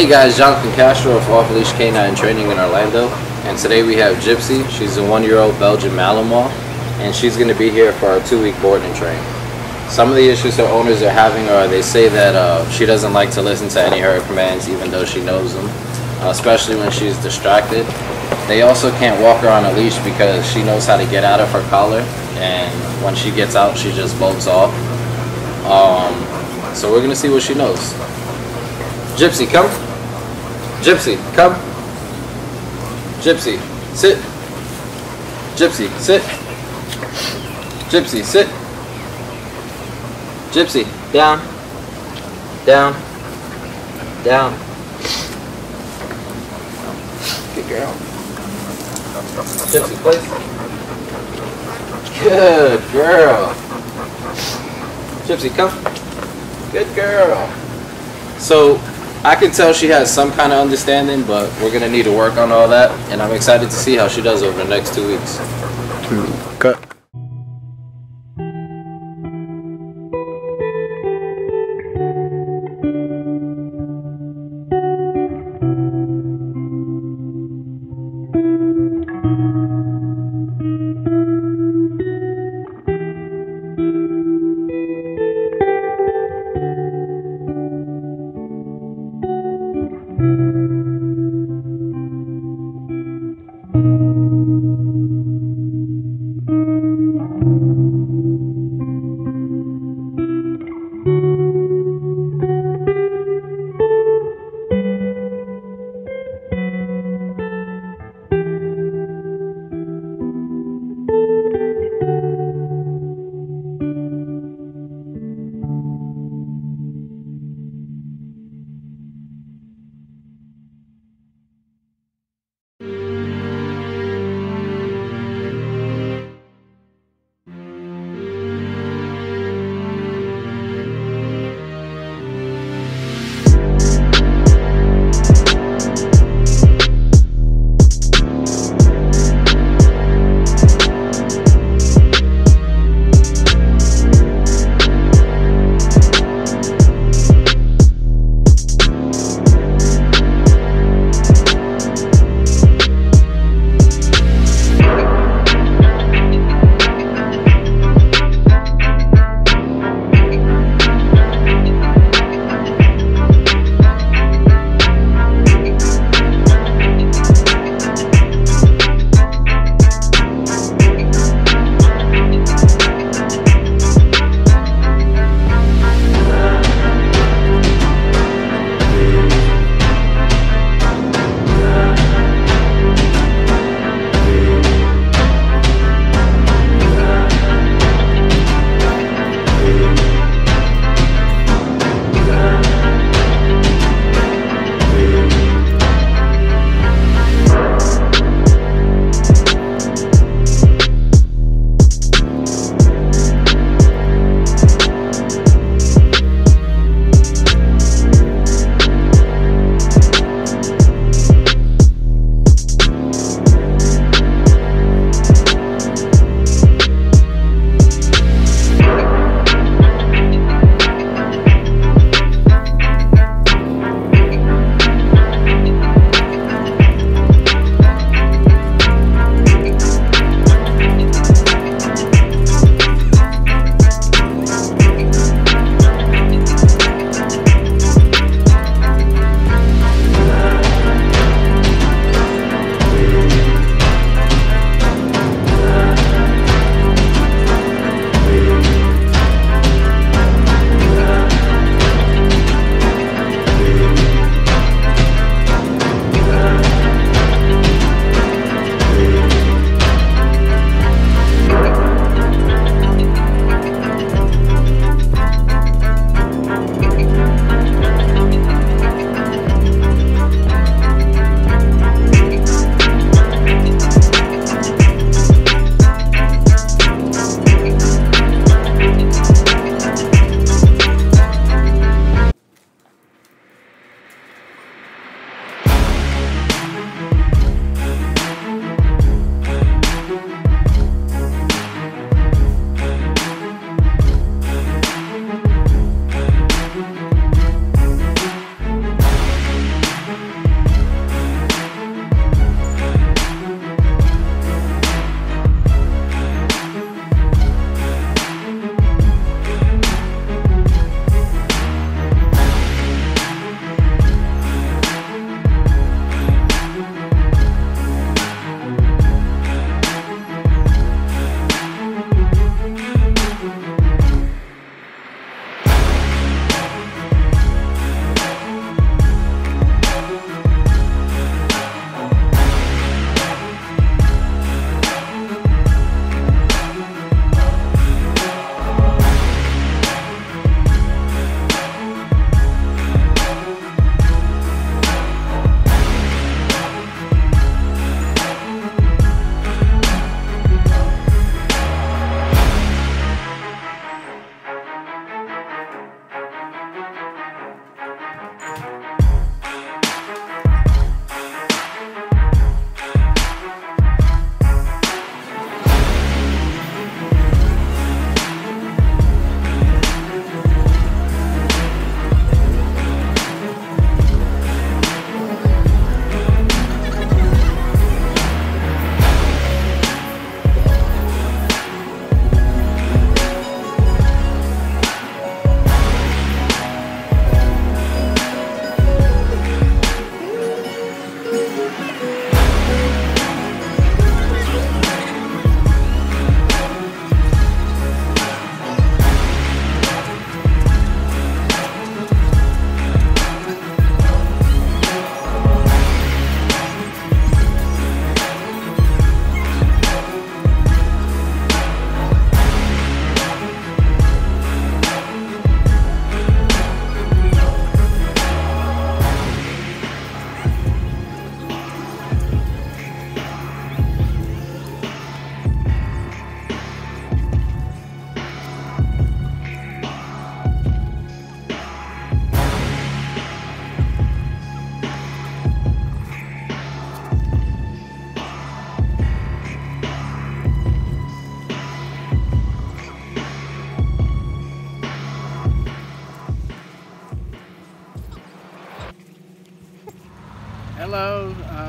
Hey guys, Jonathan Castro of Off Leash Canine Training in Orlando, and today we have Gypsy. She's a one-year-old Belgian Malinois, and she's going to be here for our two-week boarding and train. Some of the issues her owners are having are they say that uh, she doesn't like to listen to any of her commands, even though she knows them, especially when she's distracted. They also can't walk her on a leash because she knows how to get out of her collar, and when she gets out, she just bolts off. Um, so we're gonna see what she knows. Gypsy, come. Gypsy, come. Gypsy, sit. Gypsy, sit. Gypsy, sit. Gypsy, down. Down. Down. Good girl. Gypsy, place. Good girl. Gypsy, come. Good girl. So, I can tell she has some kind of understanding, but we're to need to work on all that, and I'm excited to see how she does over the next two weeks. Hmm. Cut.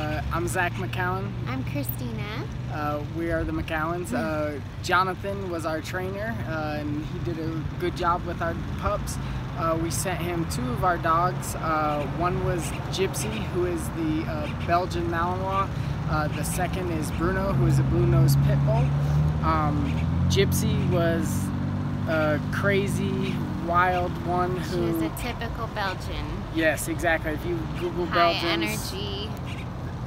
Uh, I'm Zach McCowan. I'm Christina. Uh, we are the McCowans. Uh, Jonathan was our trainer, uh, and he did a good job with our pups. Uh, we sent him two of our dogs. Uh, one was Gypsy, who is the uh, Belgian Malinois. Uh, the second is Bruno, who is a blue nosed pit bull. Um, Gypsy was a crazy, wild one She who. was a typical Belgian. yes, exactly. If you Google High Belgians, energy.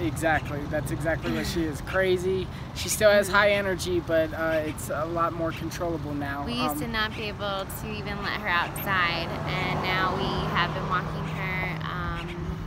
Exactly. That's exactly what she is. Crazy. She still has high energy, but uh, it's a lot more controllable now. We used Um, to not be able to even let her outside, and now we have been walking her um,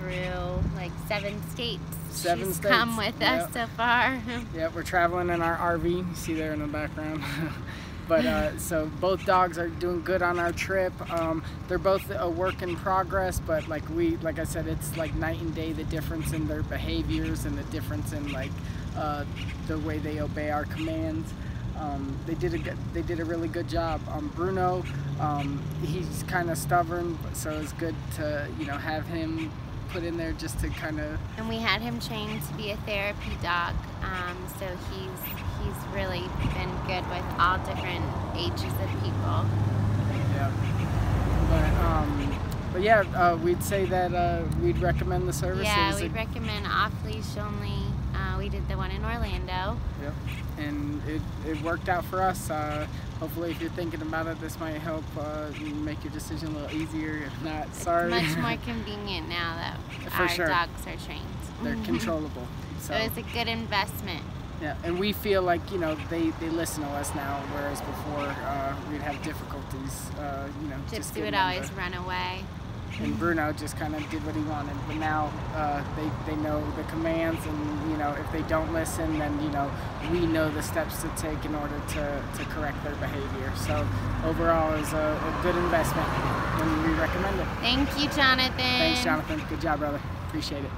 through like seven states. Seven She's states, come with us so far. Yeah, we're traveling in our RV. You see there in the background. but uh, so both dogs are doing good on our trip. Um, they're both a work in progress, but like we, like I said, it's like night and day the difference in their behaviors and the difference in like uh, the way they obey our commands. Um, they did a good, they did a really good job. Um, Bruno, um, he's kind of stubborn, so it's good to you know have him put in there just to kind of and we had him trained to be a therapy dog, um, so he's he's really been good with all different ages of people. Yeah. But um, but yeah, uh, we'd say that uh, we'd recommend the services. Yeah, we'd recommend off leash only. Uh, we did the one in Orlando. Yep. And it, it worked out for us. Hopefully, if you're thinking about it, this might help uh, make your decision a little easier. If not, sorry. It's much more convenient now that For our sure. dogs are trained. They're controllable. So, So it's a good investment. yeah, and we feel like you know they, they listen to us now, whereas before uh, we'd have difficulties. Uh, you know, just Gypsy would always to- run away. And Bruno just kind of did what he wanted. But now uh, they they know the commands, and you know if they don't listen, then you know we know the steps to take in order to, to correct their behavior. So overall, is a, a good investment, and we recommend it. Thank you, Jonathan. Thanks, Jonathan. Good job, brother. Appreciate it.